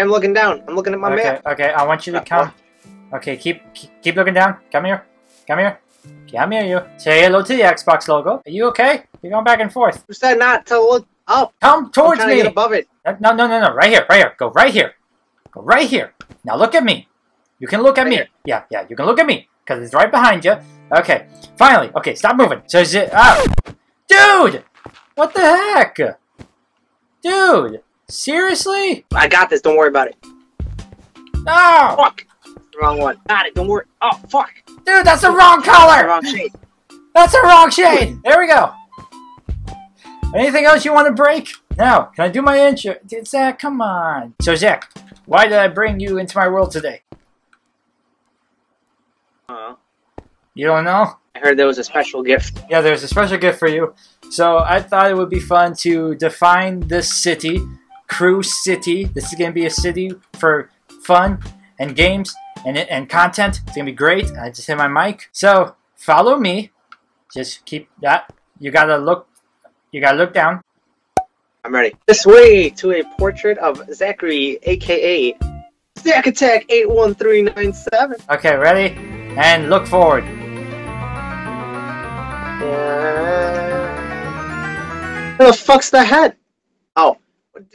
I'm looking down. I'm looking at my okay, map. okay. I want you to Uh, come. Okay, keep keep keep looking down. Come here. Come here. Come here, you. Say hello to the Xbox logo. Are you okay? You're going back and forth. Who said not to look up? Come towards to me. get above it. No, no, no, no. Right here, right here. Go right here. Go right here. Now look at me. You can look at Right me. here. Yeah, yeah. You can look at me because it's right behind you. Okay. Finally. Okay. Stop moving. So is it? Ah, dude. What the heck, dude? Seriously? I got this. Don't worry about it. No, Fuck. Wrong one. Got it. Don't worry. Oh fuck. dude. That's the wrong color. Wrong shade. That's the wrong shade. There we go. Anything else you want to break? No. Can I do my intro? Zach, come on. So Zach, why did I bring you into my world today? Uh, You don't know? I heard there was a special gift. Yeah, there's a special gift for you. So I thought it would be fun to define this city, Crew City. This is gonna be a city for fun and games and and content. It's gonna be great. I just hit my mic. So follow me. Just keep that. You gotta look. You gotta look down. I'm ready. This way to a portrait of Zachary, aka Zach Attack 81397. Okay, ready? And look forward. Yeah. Who the fuck's the head? Oh.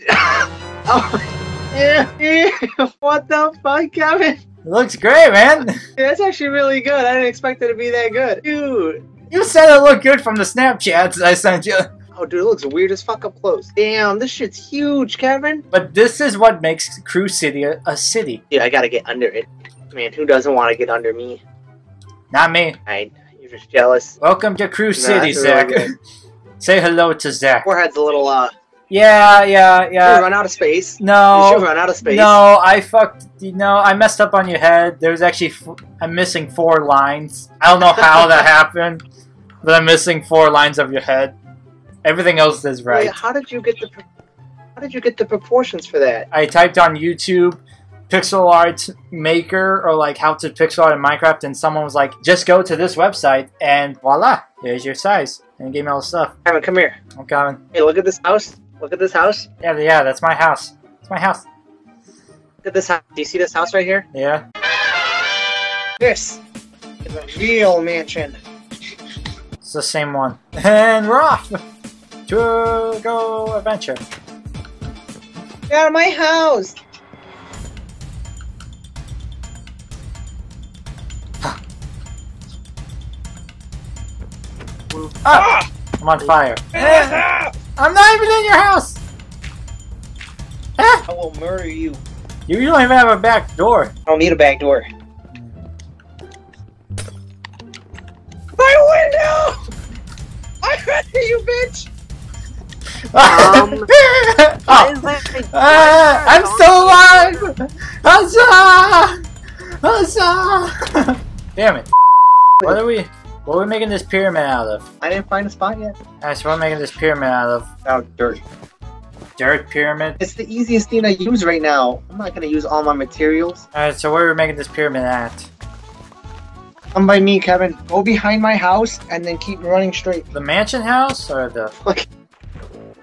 Oh. Yeah, yeah. What the fuck, Kevin? It looks great, man. That's actually really good. I didn't expect it to be that good. Dude. You said it looked good from the Snapchats I sent you. Oh, dude, it looks weird as fuck up close. Damn, this shit's huge, Kevin. But this is what makes Crew City a, a city. Dude, I gotta get under it. Man, who doesn't want to get under me? Not me. I, you're just jealous. Welcome to Crew City, Zach. really Say hello to Zach. Forehead's a little, uh, Yeah, yeah, yeah. you run out of space. No, You run out of space. no, I fucked. No, I messed up on your head. There's actually f- I'm missing four lines. I don't know how that happened, but I'm missing four lines of your head. Everything else is right. Wait, how did you get the, how did you get the proportions for that? I typed on YouTube pixel art maker or like how to pixel art in Minecraft, and someone was like, just go to this website and voila, there's your size. And gave me all the stuff. Kevin, come here. I'm coming. Hey, look at this house. Look at this house. Yeah, yeah, that's my house. It's my house. Look at this house. Do you see this house right here? Yeah. This is a real mansion. It's the same one. And we're off to go adventure. Get out of my house. Ah! I'm on fire. I I'm not even in your house! Ah! will murder you. You, you don't even have a back door. I don't need a back door. My window! I heard you, bitch! Um, oh. Ah, I'm still alive! Huzzah! Huzzah! Damn it. What are we what are we making this pyramid out of? I didn't find a spot yet. Alright, so what I making this pyramid out of? Oh, dirt. Dirt pyramid? It's the easiest thing I use right now. I'm not gonna use all my materials. Alright, so where are we making this pyramid at? Come by me, Kevin. Go behind my house and then keep running straight. The mansion house or the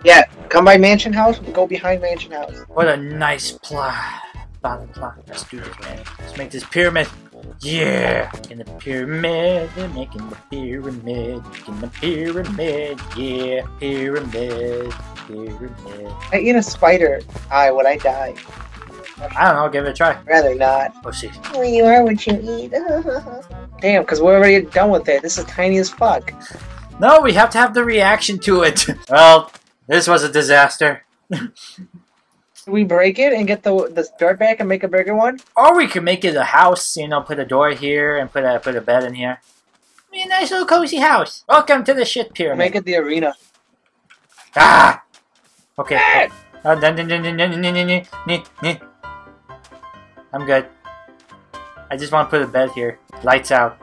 Yeah, come by mansion house. Go behind mansion house. What a nice plot. Bottom plot. Let's do this, man. Let's make this pyramid. Yeah! In the pyramid, they're making the pyramid. Making the pyramid. Yeah, pyramid. Pyramid. I eat a spider. I would I die? I don't know, give it a try. Rather not. Oh, see. Well, you are what you eat. Damn, because we're already done with it. This is tiny as fuck. No, we have to have the reaction to it. well, this was a disaster. we break it and get the the dirt back and make a bigger one? Or we could make it a house, you know, put a door here and put a put a bed in here. Be a nice little cozy house. Welcome to the shit pyramid. Make it the arena. Ah. Okay. I'm good. I just want to put a bed here. Lights out.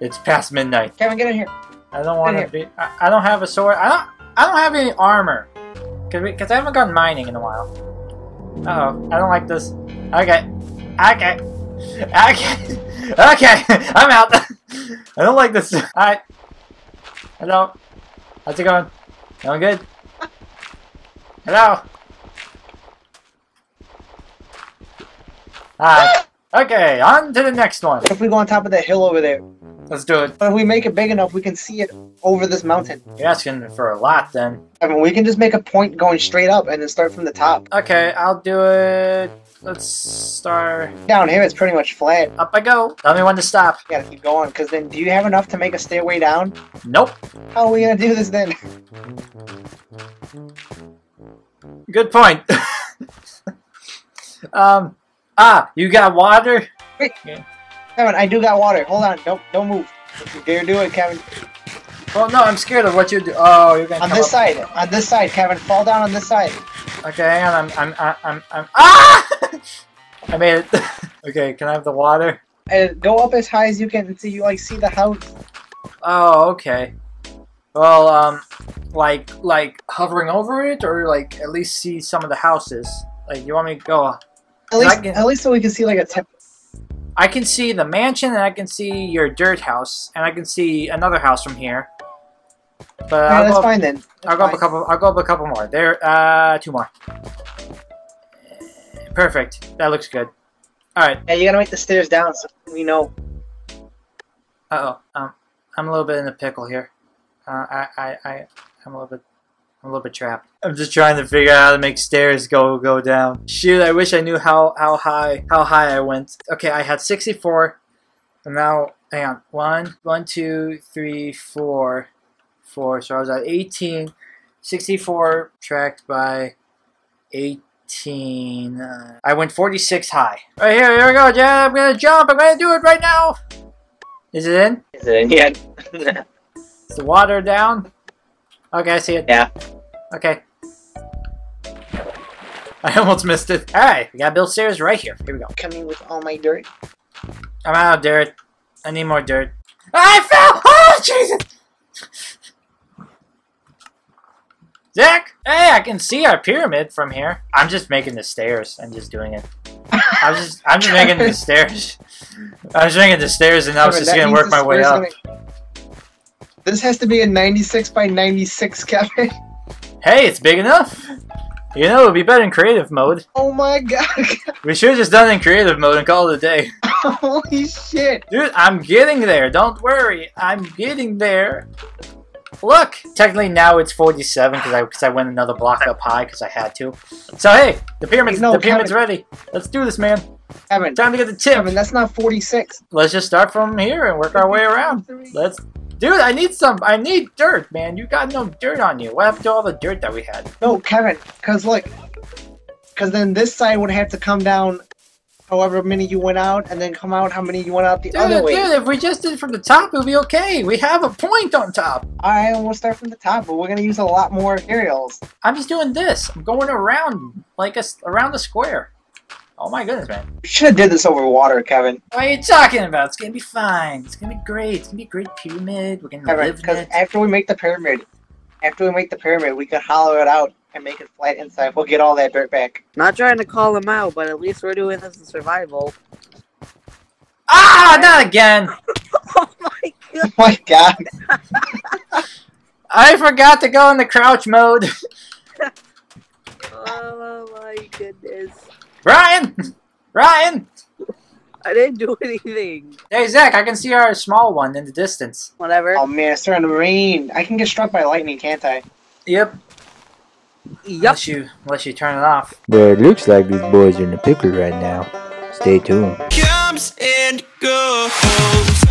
it's past midnight. Kevin, get in here. I don't want to be. I, I don't have a sword. I don't. I don't have any armor. Cause, I haven't gone mining in a while. Uh oh. I don't like this. Okay. Okay. Okay. Okay. I'm out. I don't like this. Alright. Hello. How's it going? Going good? Hello. Alright. Okay, on to the next one. If we go on top of that hill over there, Let's do it. but if we make it big enough, we can see it over this mountain. You're asking for a lot then. I mean, we can just make a point going straight up and then start from the top. Okay, I'll do it. Let's start. Down here, it's pretty much flat. Up I go. Tell me when to stop. You gotta keep going, because then do you have enough to make a stairway down? Nope. How are we gonna do this then? Good point. um. Ah, you got water? Wait, Kevin, I do got water. Hold on, don't don't move. Don't you dare do it, Kevin. Well, no, I'm scared of what you do. Oh, you're gonna On come this up- side, on this side, Kevin. Fall down on this side. Okay, hang on. I'm, I'm, I'm, I'm, I'm. Ah! I made it. okay, can I have the water? And go up as high as you can until you like see the house. Oh, okay. Well, um, like, like hovering over it, or like at least see some of the houses. Like, you want me to go? At least, can- at least so we can see like a tip. I can see the mansion, and I can see your dirt house, and I can see another house from here. But Yeah, I'll, that's go up, fine then. That's I'll go up a couple. I'll go up a couple more. There, uh, two more. Perfect. That looks good. All right. Yeah, you gotta make the stairs down so we know. Uh oh. Um, I'm a little bit in a pickle here. Uh, I, I, I, I'm a little bit, I'm a little bit trapped. I'm just trying to figure out how to make stairs go go down. Shoot, I wish I knew how how high how high I went. Okay, I had 64, and now hang on. One, one, two, three, four, four. So I was at 18. 64 tracked by 18. Uh, I went 46 high. Right here, here we go. Yeah, I'm gonna jump. I'm gonna do it right now. Is it in? Is it in yet? Is the water down? Okay, I see it. Yeah. Okay. I almost missed it. Alright, we gotta build stairs right here. Here we go. Coming with all my dirt. I'm out of dirt. I need more dirt. I fell! Oh, Jesus! Zach! Hey, I can see our pyramid from here. I'm just making the stairs I'm just doing it. I'm just, I'm just making the stairs. I'm just making the stairs and I was just gonna work my way up. gonna- This has to be a 96 by 96, Kevin. Hey, it's big enough. You know, it'd be better in creative mode. Oh my god. We should have just done it in creative mode and call it a day. Holy shit. Dude, I'm getting there. Don't worry. I'm getting there. Look! Technically now it's 47 because I, cause I went another block up high because I had to. So hey, the pyramid's, No, the pyramid's Kevin. ready. Let's do this, man. Kevin, Time to get the tip. Kevin, that's not 46. Let's just start from here and work our way around. Let's... Dude, I need some... I need dirt, man. You got no dirt on you. What happened to all the dirt that we had? No, Kevin, because look. Because then this side would have to come down however many you went out, and then come out how many you went out the Dude, other way. dude, if we just did it from the top, it would be okay. We have a point on top. Alright, we'll start from the top, but we're going to use a lot more aerials. I'm just doing this. I'm going around, like a, around the square. Oh my goodness, man. We should have did this over water, Kevin. What are you talking about? It's gonna be fine. It's gonna be great. It's gonna be a great pyramid. We're gonna Kevin, live in because after we make the pyramid, after we make the pyramid, we can hollow it out and make it flat inside. We'll get all that dirt back. Not trying to call him out, but at least we're doing this in survival. Ah, not again! Oh my god! Oh my god. I forgot to go in the crouch mode. Oh my goodness. Ryan! Ryan! I didn't do anything. Hey, Zach, I can see our small one in the distance. Whatever. Oh man, it's starting to rain. I can get struck by lightning, can't I? Yep. Yep. Unless you, unless you turn it off. But it looks like these boys are in a pickle right now. Stay tuned. comes and goes.